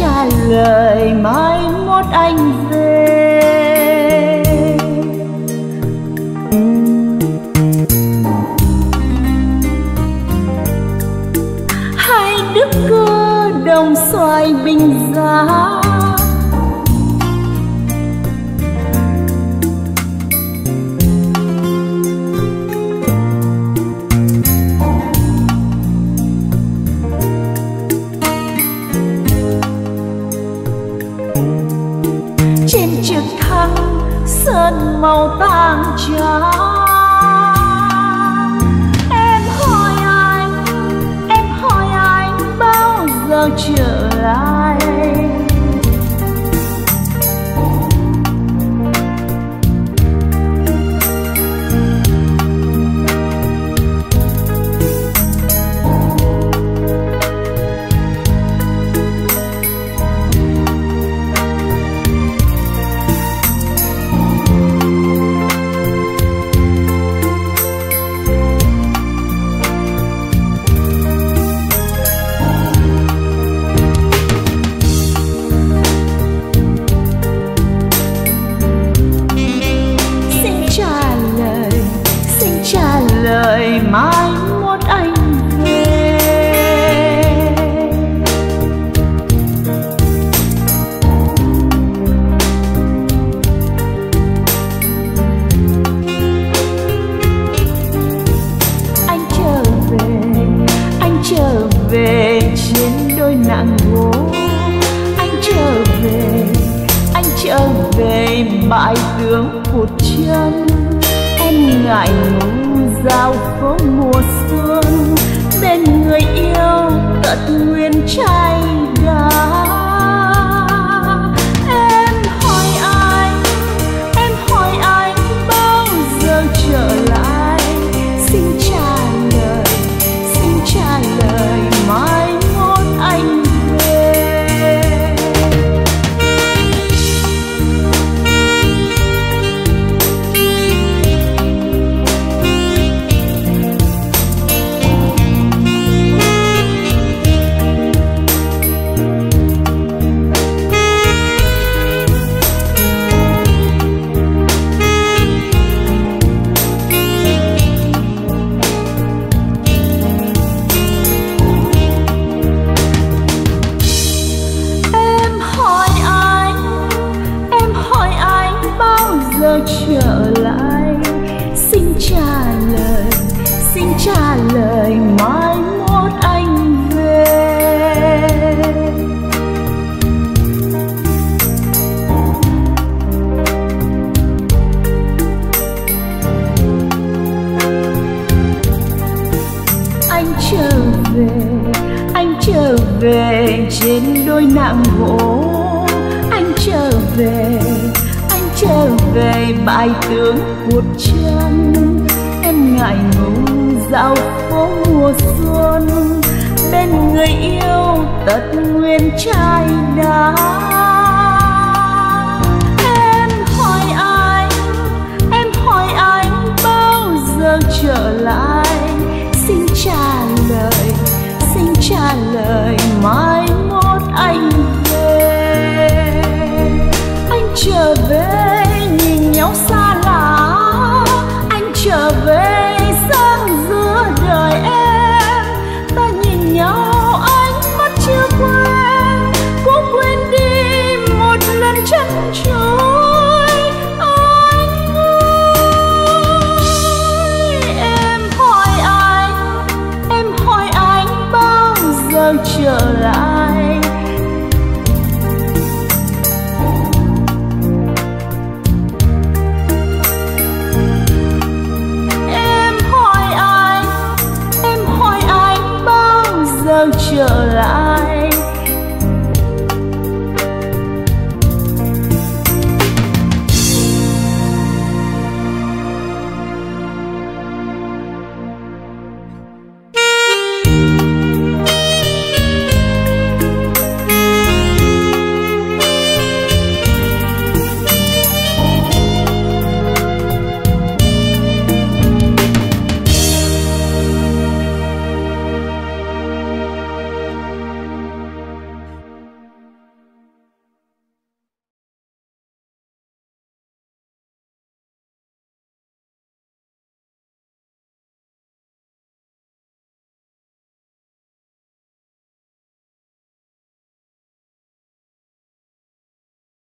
trả lời mãi lời mai muốn anh về. Anh trở về, anh trở về trên đôi nặng gỗ anh trở về, anh trở về bãi tướng cột chân. Em ngại ngùng giao phố mùa xuân bên người yêu tận nguyên trai về trên đôi nạng gỗ anh trở về, anh trở về bài tướng cuộc chân. Em ngại ngùng dạo phố mùa xuân. Bên người yêu tật nguyên trai đá. love.